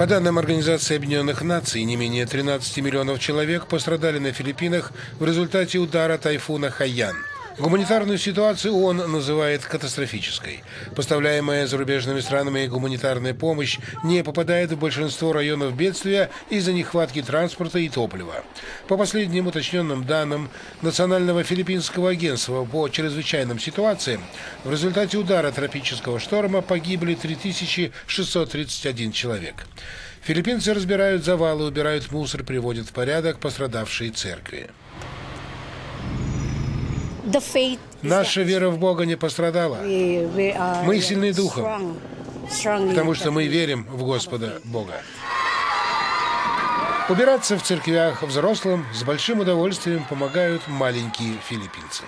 По данным Организации Объединенных Наций, не менее 13 миллионов человек пострадали на Филиппинах в результате удара тайфуна Хайян – Гуманитарную ситуацию он называет катастрофической. Поставляемая зарубежными странами гуманитарная помощь не попадает в большинство районов бедствия из-за нехватки транспорта и топлива. По последним уточненным данным Национального филиппинского агентства по чрезвычайным ситуациям, в результате удара тропического шторма погибли 3631 человек. Филиппинцы разбирают завалы, убирают мусор, приводят в порядок пострадавшие церкви. Наша вера в Бога не пострадала. Мы сильны духом, потому что мы верим в Господа Бога. Убираться в церквях взрослым с большим удовольствием помогают маленькие филиппинцы.